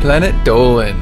Planet Dolan.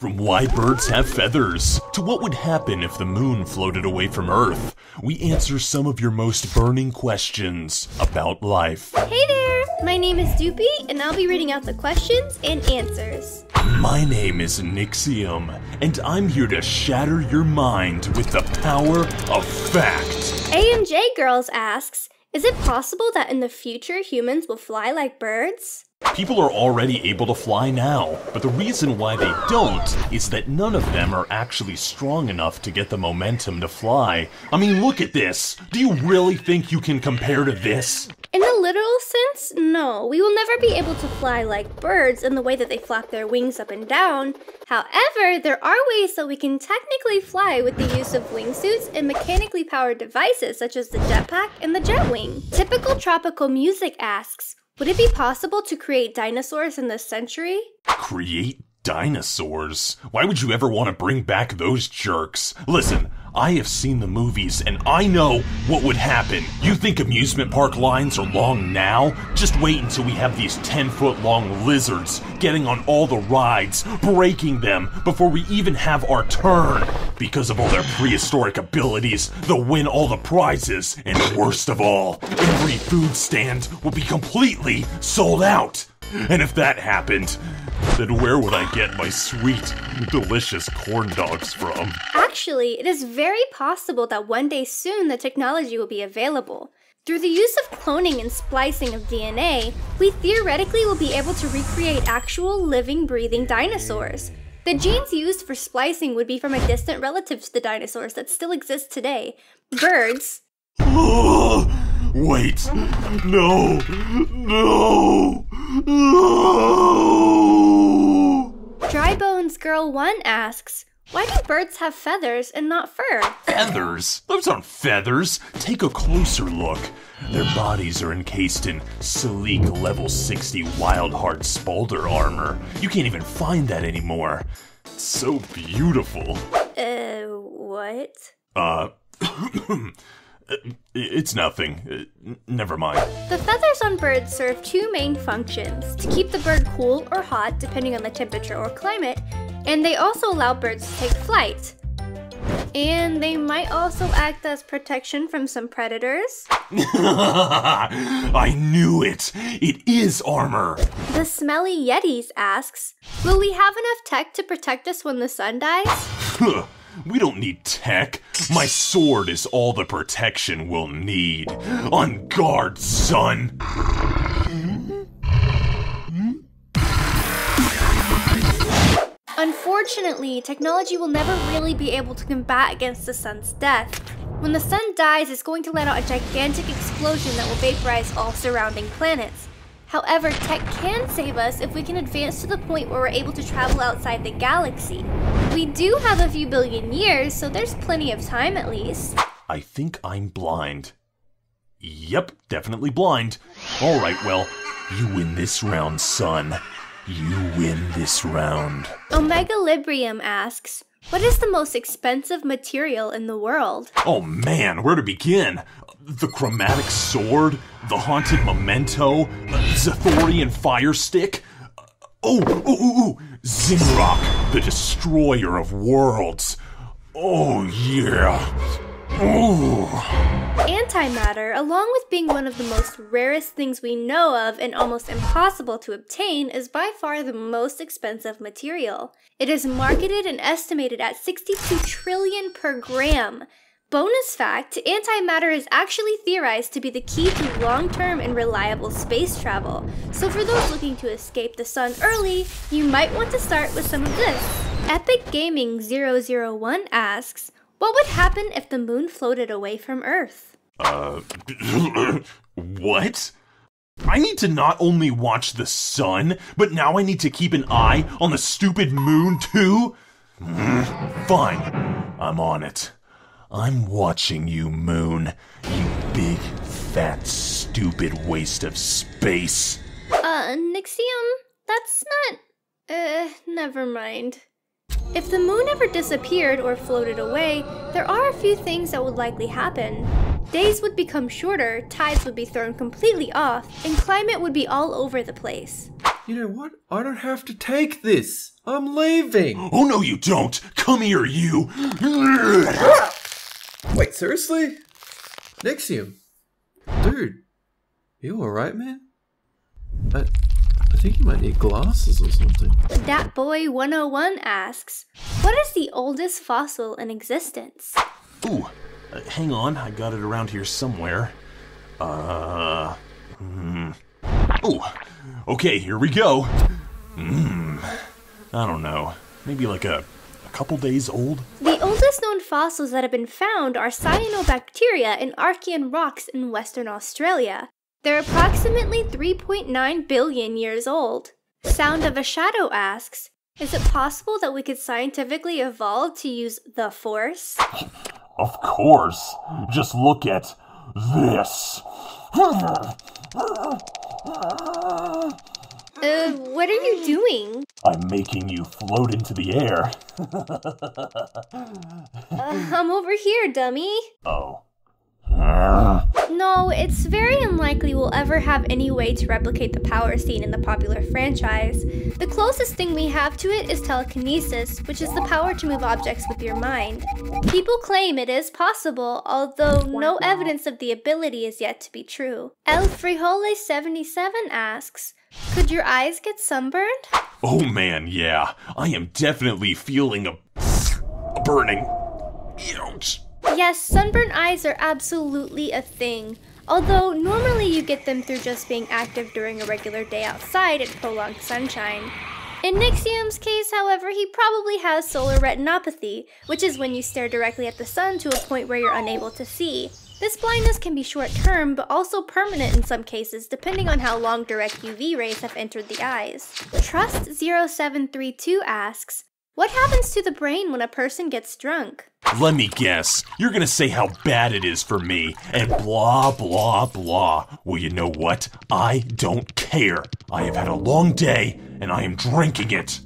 From why birds have feathers to what would happen if the moon floated away from Earth, we answer some of your most burning questions about life. Hey there! My name is Doopie, and I'll be reading out the questions and answers. My name is Nixiom, and I'm here to shatter your mind with the power of fact. AMJ Girls asks Is it possible that in the future humans will fly like birds? People are already able to fly now, but the reason why they don't is that none of them are actually strong enough to get the momentum to fly. I mean, look at this. Do you really think you can compare to this? In a literal sense, no. We will never be able to fly like birds in the way that they flap their wings up and down. However, there are ways that we can technically fly with the use of wingsuits and mechanically powered devices such as the jetpack and the jetwing. Typical Tropical Music asks, would it be possible to create dinosaurs in this century? Create dinosaurs? Why would you ever want to bring back those jerks? Listen, I have seen the movies and I know what would happen. You think amusement park lines are long now? Just wait until we have these 10 foot long lizards getting on all the rides, breaking them before we even have our turn. Because of all their prehistoric abilities, they'll win all the prizes, and worst of all, every food stand will be completely sold out. And if that happened, then where would I get my sweet, delicious corn dogs from? Actually, it is very possible that one day soon the technology will be available. Through the use of cloning and splicing of DNA, we theoretically will be able to recreate actual living, breathing dinosaurs. The genes used for splicing would be from a distant relative to the dinosaurs that still exist today birds. Wait. No. No. No. Dry Bones Girl 1 asks, why do birds have feathers and not fur? Feathers? Those aren't feathers. Take a closer look. Their bodies are encased in sleek level 60 Wildheart Spalder armor. You can't even find that anymore. It's so beautiful. Uh, what? Uh, it's nothing. Uh, never mind. The feathers on birds serve two main functions to keep the bird cool or hot, depending on the temperature or climate, and they also allow birds to take flight. And they might also act as protection from some predators. I knew it! It is armor! The Smelly Yetis asks Will we have enough tech to protect us when the sun dies? we don't need tech. My sword is all the protection we'll need. On guard, son! Unfortunately, technology will never really be able to combat against the sun's death. When the sun dies, it's going to let out a gigantic explosion that will vaporize all surrounding planets. However, tech can save us if we can advance to the point where we're able to travel outside the galaxy. We do have a few billion years, so there's plenty of time at least. I think I'm blind. Yep, definitely blind. Alright, well, you win this round, son. You win this round. Omega Librium asks, what is the most expensive material in the world? Oh man, where to begin? The chromatic sword, the haunted memento, uh, Zathorian fire stick. Uh, oh, ooh, ooh, ooh, Zinrock, the destroyer of worlds. Oh yeah. Ooh. Antimatter, along with being one of the most rarest things we know of and almost impossible to obtain, is by far the most expensive material. It is marketed and estimated at 62 trillion per gram. Bonus fact, antimatter is actually theorized to be the key to long-term and reliable space travel. So for those looking to escape the sun early, you might want to start with some of this. Epic Gaming 001 asks, what would happen if the moon floated away from Earth? Uh, what? I need to not only watch the sun, but now I need to keep an eye on the stupid moon too? Mm, fine, I'm on it. I'm watching you, moon. You big, fat, stupid waste of space. Uh, Nixiom? That's not. Uh, never mind. If the moon ever disappeared or floated away, there are a few things that would likely happen. Days would become shorter, tides would be thrown completely off, and climate would be all over the place. You know what? I don't have to take this. I'm leaving. Oh no, you don't! Come here, you! Wait, seriously? Nixiom? Dude, you alright, man? I, I think you might need glasses or something. Dat Boy 101 asks, What is the oldest fossil in existence? Ooh, uh, hang on, I got it around here somewhere. Uh. Hmm. Ooh, okay, here we go. Hmm. I don't know. Maybe like a, a couple days old? The oldest known fossils that have been found are cyanobacteria in Archean rocks in Western Australia. They're approximately 3.9 billion years old. Sound of a Shadow asks, Is it possible that we could scientifically evolve to use the Force? Of course. Just look at this. Uh, what are you doing? I'm making you float into the air. Uh, I'm over here, dummy. Oh. No, it's very unlikely we'll ever have any way to replicate the power seen in the popular franchise. The closest thing we have to it is telekinesis, which is the power to move objects with your mind. People claim it is possible, although no evidence of the ability is yet to be true. El Frijole 77 asks, Could your eyes get sunburned? Oh man, yeah. I am definitely feeling a, a burning. Ouch. Yes, sunburned eyes are absolutely a thing. Although normally you get them through just being active during a regular day outside in prolonged sunshine. In Nixiom's case, however, he probably has solar retinopathy, which is when you stare directly at the sun to a point where you're unable to see. This blindness can be short term, but also permanent in some cases, depending on how long direct UV rays have entered the eyes. Trust0732 asks, What happens to the brain when a person gets drunk? Let me guess. You're gonna say how bad it is for me, and blah, blah, blah. Well, you know what? I don't care. I have had a long day, and I am drinking it.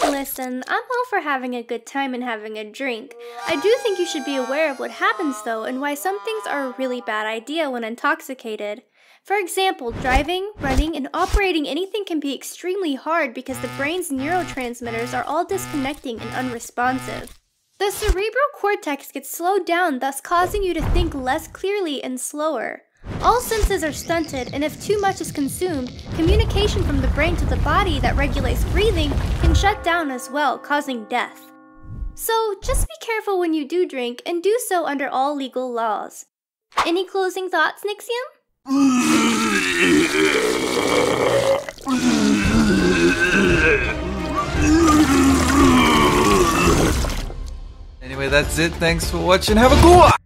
Listen, I'm all for having a good time and having a drink. I do think you should be aware of what happens though and why some things are a really bad idea when intoxicated. For example, driving, running, and operating anything can be extremely hard because the brain's neurotransmitters are all disconnecting and unresponsive. The cerebral cortex gets slowed down, thus causing you to think less clearly and slower. All senses are stunted, and if too much is consumed, communication from the brain to the body that regulates breathing can shut down as well, causing death. So just be careful when you do drink and do so under all legal laws. Any closing thoughts, Nixiom? That's it. Thanks for watching. Have a good one.